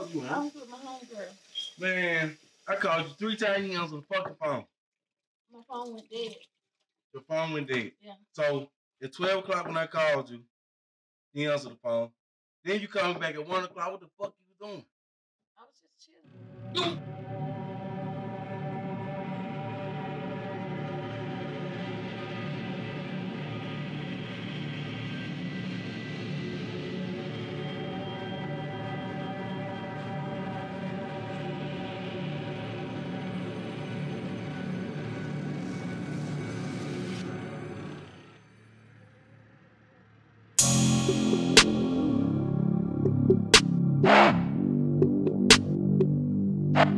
called you, man. I was with my homegirl. Man, I called you three times. on the fucking phone. My phone went dead. Your phone went dead. Yeah. So at twelve o'clock when I called you, He answered the phone. Then you called me back at one o'clock. What the fuck you doing? I was just chilling. Getting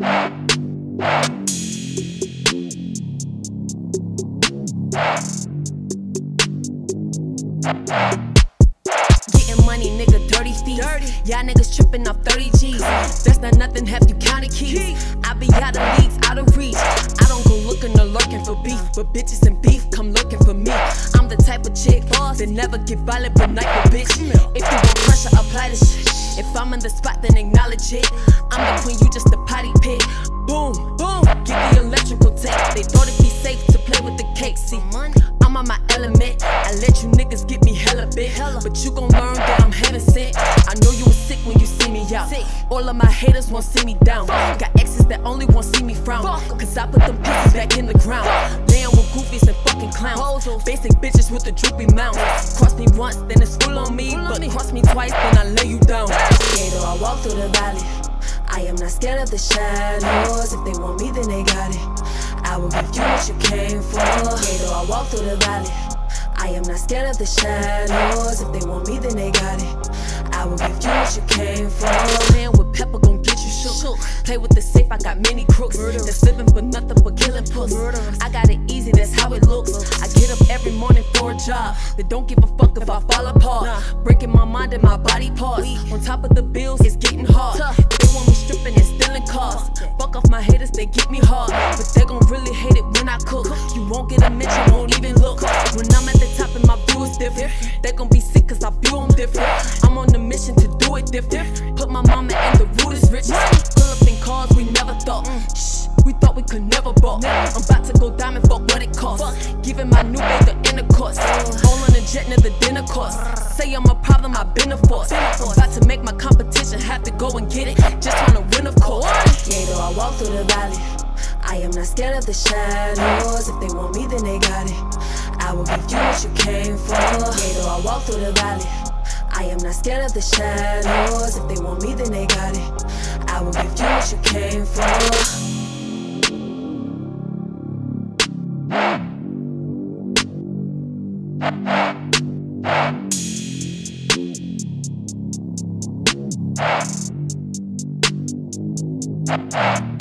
money, nigga, dirty feet. Y'all niggas tripping off 30 G's. That's not nothing, have you counted keys? I be out of leagues, out of reach. I don't go looking or lurking for beef, but bitches and beef come looking for me. I'm the type of chick boss, that never get violent, but night for bitch. If you want pressure, apply the shit. If I'm in the spot, then acknowledge it. I'm the queen, you just I'm on my element. I let you niggas get me hella bit. But you gon' learn that I'm heaven sent. I know you was sick when you see me out. All of my haters won't see me down. Got exes that only won't see me frown. Cause I put them pieces back in the ground. Laying with goofies and fucking clowns. Facing bitches with the droopy mouth. Cross me once, then it's full on me. But cross me twice, then I lay you down. Yeah, though I walk through the valley. I am not scared of the shadows. If they want me, then they got it. I will give you what you came for. Yeah, though I walk through the valley. I am not scared of the shadows. If they want me, then they got it. I will give you what you came for. Man with pepper gon' get you shook. Play with the safe, I got many crooks. Murder. That's living for nothing but killing puss. I got it easy, that's how it looks. I get up every morning for a job. They don't give a fuck if I fall apart. Breaking my mind and my body parts. On top of the bills, it's getting hard. They my haters, they get me hard. But they gon' really hate it when I cook. You won't get a mention, won't even look. When I'm at the top and my view is different, they gon' be sick cause I view them different. I'm on a mission to do it different. Put my mama in the root is rich. Pull up in cars we never thought. Shh, we thought we could never bought. I'm about to go diamond, fuck what it costs. Giving my new babe the intercourse. On the dinner course. Say I'm a problem, I've been a force. About to make my competition have to go and get it. Just tryna win, of course. I walk through the valley. I am not scared of the shadows. If they want me, then they got it. I will give you what you came for. Though I walk through the valley. I am not scared of the shadows. If they want me, then they got it. I will give you what you came for. Thank